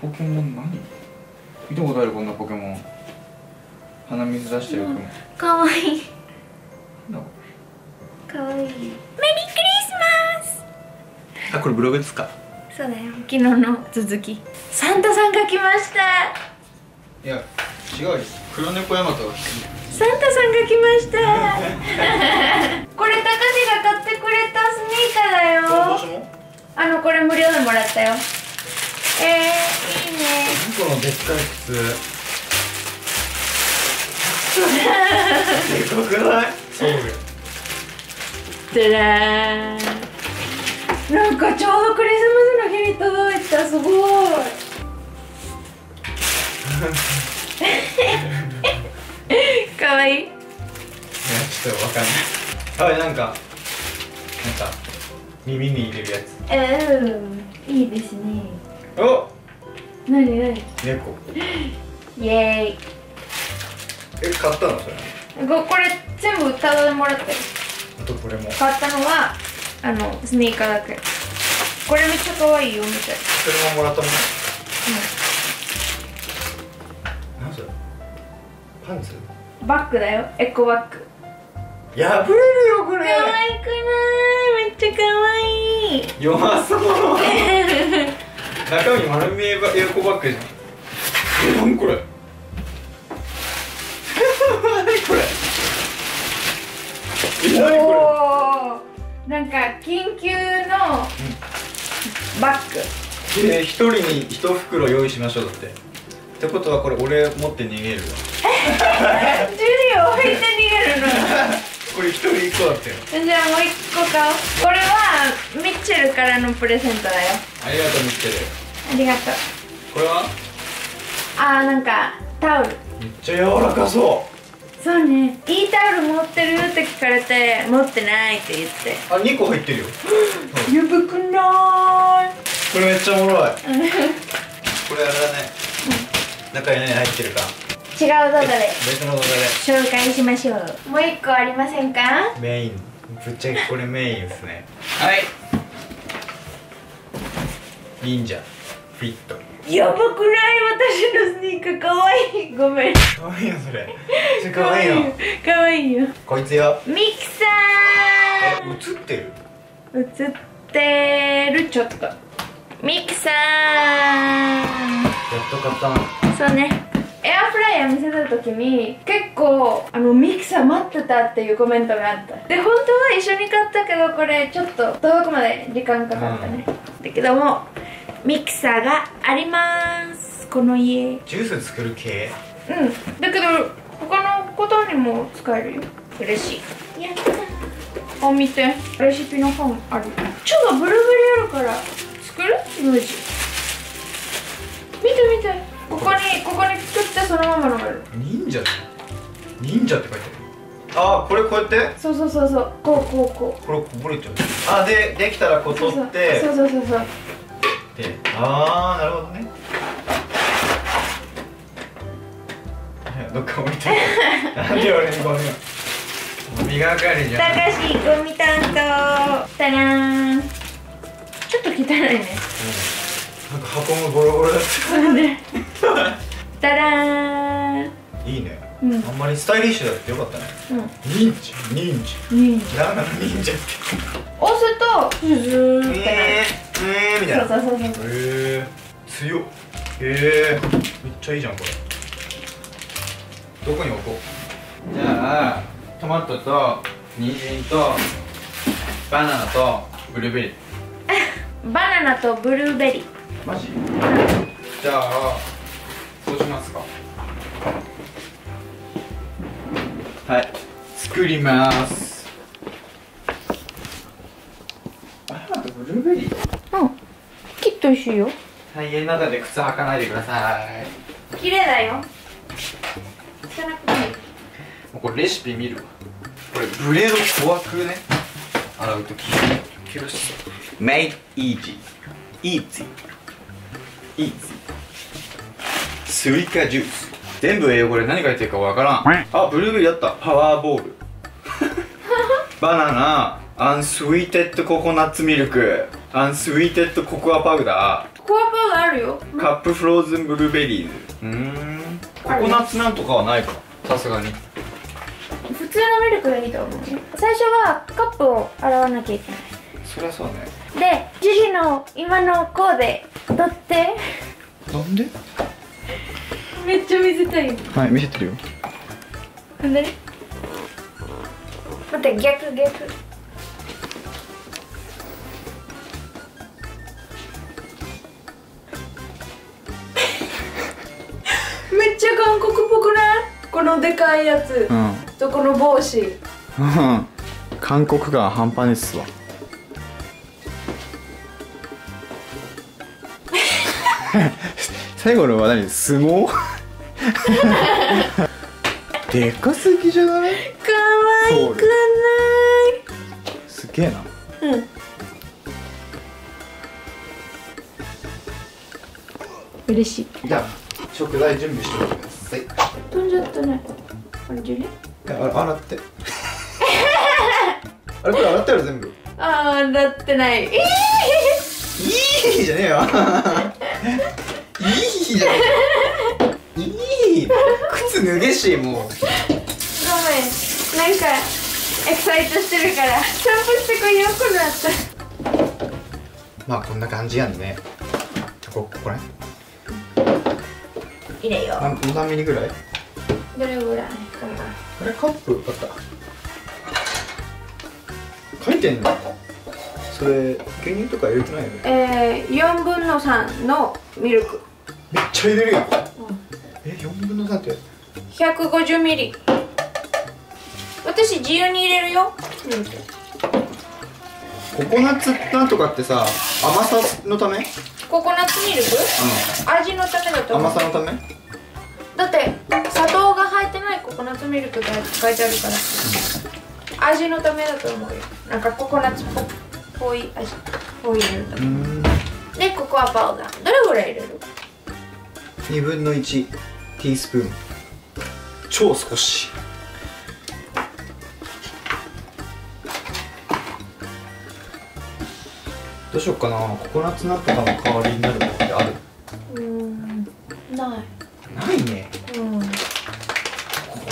ポケモン何？見たことあるこんなポケモン。鼻水出してる雲かわいい。かわいい。メリークリスマス！あこれブログですか？そうだよ。昨日の続き。サンタさんが来ました。いや違うよ。黒猫ヤマトがサンタさんが来ました。これ高志が買ってくれたスニーカーだよ。も？あのこれ無料でもらったよえー、いいねこのでっかい靴でかくないそうじゃらーんなんかちょうどクリスマスの日に届いたすごい。かわいい。いやちょっとわかんない。あなんかなんか耳に入れるやつ。うん。いいですねおなになに猫。イエーイ。え買ったのそれ。ここれ全部タダでもらったよあとこれも。買ったのはあのスニーカーだけ。これめっちゃ可愛いよ見てそれももらったもん。何それパンツ？うんバッグだよ。エコバッグ。破れるよこ可れ愛くない？めっちゃ可愛い。弱そう 中身丸見えばエコバッグじゃん。え何これ？何これ？え 何こおーなんか緊急のバッグ。れえー一人に一袋用意しましょうだって。ってことはこれ俺持って逃げるわ。ジュリを置いて逃げるのこれ一人一個だったよ。じゃあもう一個買おう。これはミッチェルからのプレゼントだよ。ありがとうミッチェル。ありがとう。これは？あーなんかタオル。めっちゃ柔らかそそうね。いいタオル持ってるって聞かれて持ってないって言って。うあ二2個入ってるよ。やばくなこれめっちゃおもろい。これあれだね。中に何入ってるか違う動画で別の動画で。紹介しましょう。もう一個ありませんか？メイン。ぶっちゃけこれメインですね。はい。忍者。フィット。やばくない？私のスニーカー。かわい。いごめん。かわいいよそれ。それかわいいよ。かわいいよ。こいつよ。ミキサえ映ってる？ー映ってる？ちょっと。ミキサー。やっと買ったのそうね。エアフライヤー見せた時に結構あのミキサー待ってたっていうコメントがあった。で本当は一緒に買ったけどこれちょっと遠くまで時間かかったね、だけどもミキサーがあります。この家。うんジュース作る系？だけど他のことにも使えるよ。嬉しい。やったあ見て。レシピの本ある。ちょっとブルーベリーあるから作る？ここにここに作ってそのまま飲める。忍者忍者って書いてある。あこれこうやって？そうそうそうそう。こうこうこう。これこぼれちゃう。あでできたらこう取って。そうそうそうそう。でああなるほどね。どっか置いて。なんで俺にゴミをゴミ係じゃんたかしゴミ担当。たらーんちょっと汚いね。なんか箱もボロボロだっそうねたらーん。たいいね、うん。あんまりスタイリッシュだってよかったね。うん。忍者。忍者。うんなんなの忍者って。押すとズズーってなる。えー、えー、みたいな。そうそうそうそう。へえ強っ。へえめっちゃいいじゃんこれ。どこに置こう？じゃあトマトと人参とバナナとブルーベリー。バナナとブルーベリー。マジ？じゃあはい。作ります。バナナとブルーベリー。うん。きっと美味しいよ。はい家の中で靴履かないでください。綺麗だよ。汚くない。もうこれレシピ見るわ。これブレード粗悪ね。洗うときキロシ Made easy. Easy. Easy. スイカジュース全部英語で何書いてるかわからん。あブルーベリーあった。パワーボール。バナナ。 unsweetened coconut milk。 unsweetened cocoa powder ココアパウダーあるよ。ー cup frozen blueberries。うーん。ココナッツなんとかはないか。さすがに。普通のミルクがいいと思うよ最初はカップを洗わなきゃいけない。そりゃそうね。でジジの今のコーデ取って。なんで？めっちゃ見せたいはい見せてるよ。なんで？ね待って逆逆。めっちゃ韓国っぽくない？このでかいやつ。うん。とこの帽子？うん。韓国感半端ねっすわ。最後のは何相撲？でかすぎじゃない？かわい？くす。げえな。ないうん。嬉しい。じゃあ食材準備してください。飛んじゃったねあれジュリあ洗って。あれこれ洗ってある全部？ああ洗ってない。えいいじゃねえよ。いいじゃねえいい靴脱げしもう。ごめんなんかエキサイトしてるから散歩してこよくなったまあこんな感じやんね。こここれ入れよ何何ミリぐらい？どれぐらいかあれカップあった。書いてんの？それ牛乳とか入れてないよね？なえー、4分の3のミルク。めっちゃ入れるやん、え4分の3って150ミリ。私自由に入れるよ。ミルクココナッツなんとかってさ甘さのため？ココナッツミルク？味のためだと甘さのため？だって砂糖が入ってないココナッツミルクが書いてあるから。味のためだと思うよ。なんかココナッツっぽい味。を入れるためうん。でココアパウダー。どれぐらい入れる？2分の1ティースプーン超少し。どうしよっかな。ココナッツナッツの代わりになるものってある？うーんない。ないね。うん。こ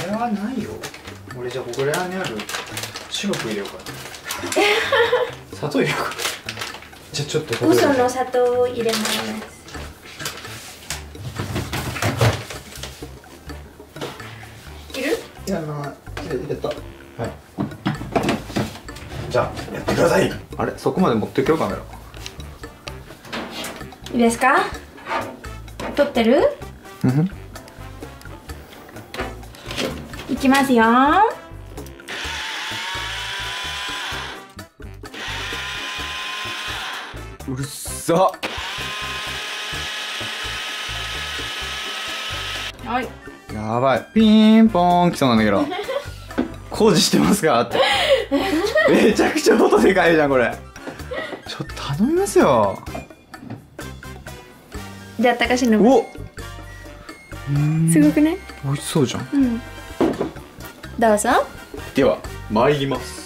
れはないよ。俺じゃあこれにあるシロップ入れようかな。砂糖入れようか。じゃあちょっとここで。嘘の砂糖を入れますじゃあやってください。あれ？そこまで持ってくよカメラいいですか？撮ってる？うん。いきますよ。うるさはい。やばい。ピーンポーン来そうなんだけど。工事してますか？ってめちゃくちゃ音でかいじゃんこれ。ちょっと頼みますよ。じゃあ高橋のお。うん。すごくね美味しそうじゃん。うん。どうぞでは参ります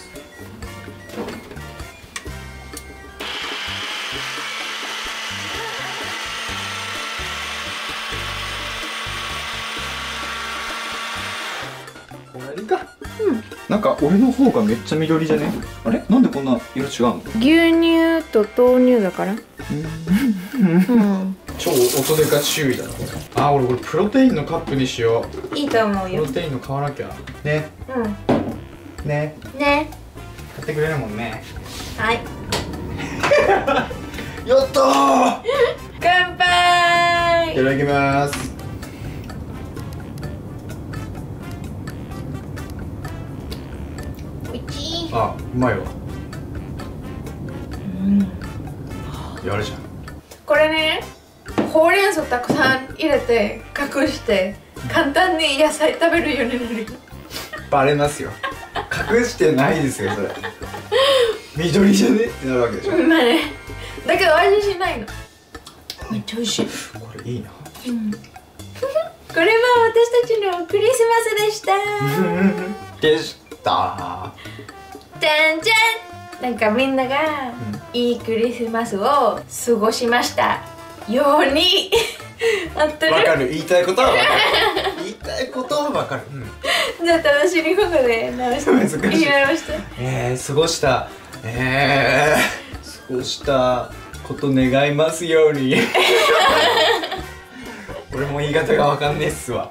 なんか俺の方がめっちゃ緑じゃね？あれ？なんでこんな色違うの？牛乳と豆乳だから。うん。超音でか注意だな。これあ俺これプロテインのカップにしよう。いいと思うよ。プロテインの買わなきゃ。ね。うん。ね。ね。買ってくれるもんね。はい。やったー！乾杯！いただきますあうまいわ。やるじゃん。これねほうれん草たくさん入れて隠して簡単に野菜食べるようになるバレますよ。隠してないですよそれ。緑じゃねってなるわけでしょ。まあね。だけど味しないの。めっちゃ美味しい、これいいな。うん、これは私たちのクリスマスでした。でしたじゃんじゃん。なんかみんながいいクリスマスを過ごしました。ように。合ってる。わかる。言いたいことはわかる。言いたいことはわかる、うん、じゃあ私日本語で直して。難しい。直して。えー、過ごした。えー、過ごしたこと願いますように。俺も言い方がわかんねえっすわ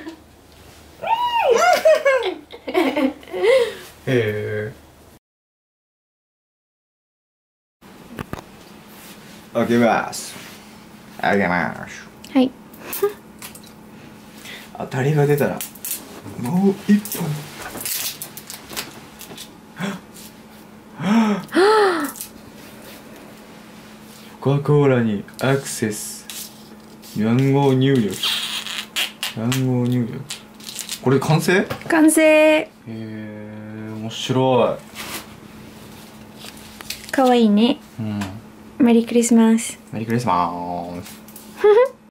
へえ開けます開けます。はい。当たりが出たらもう一本。コカ・コーラにアクセス。暗号入力。暗号入力これ完成？へ完成。え面白かわいいね。いうん。メリークリスマスメリークリスマス